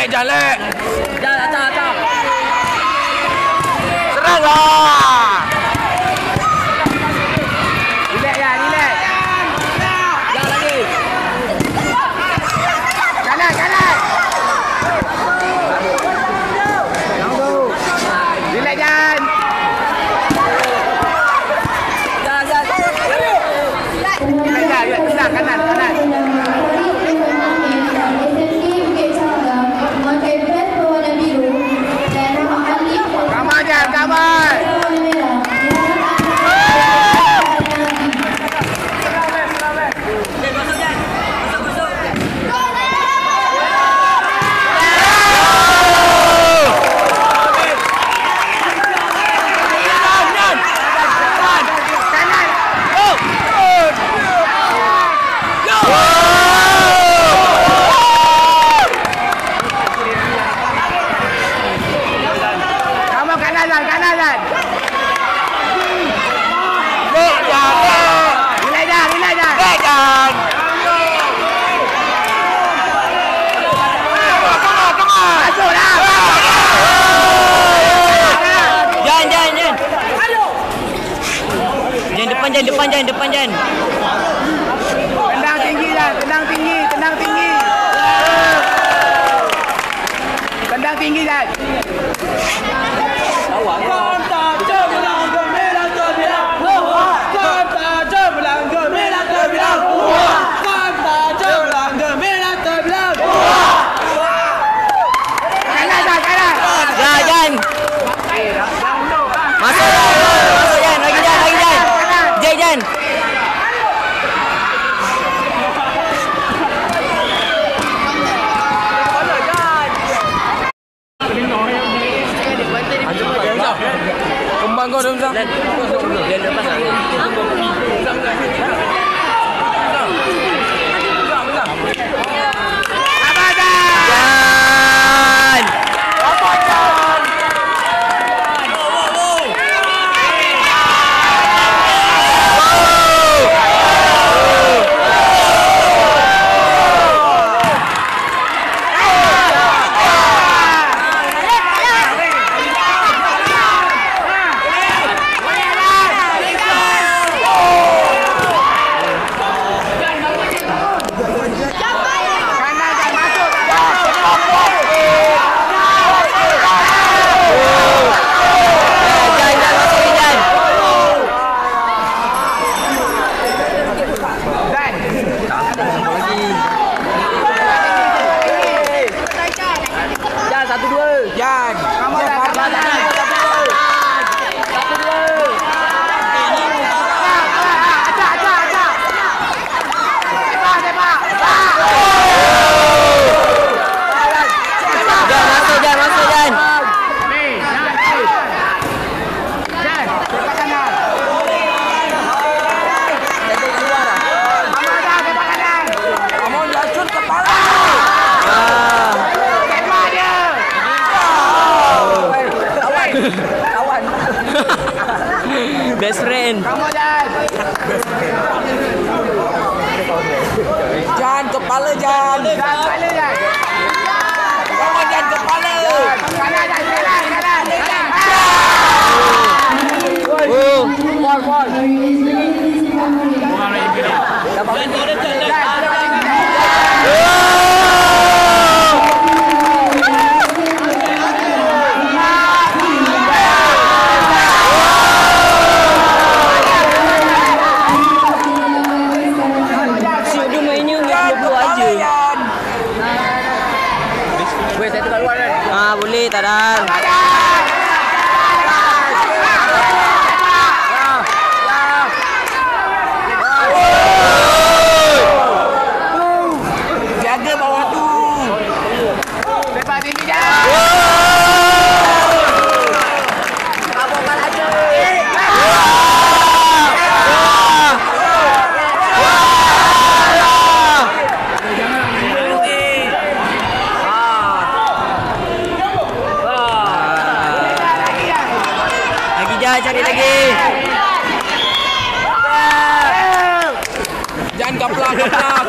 Jalek, jalek. Jalek, jalek. Serang lah. depan Jan, depan Jan. Tendang tinggi lah, tendang tinggi, tendang tinggi. Tendang tinggi Jan. Awak. 不中不 Jan. Kamu Jan. Jan kepala Jan. Kepala. Tarar. dah cari lagi. Jangan kaplah kaplah.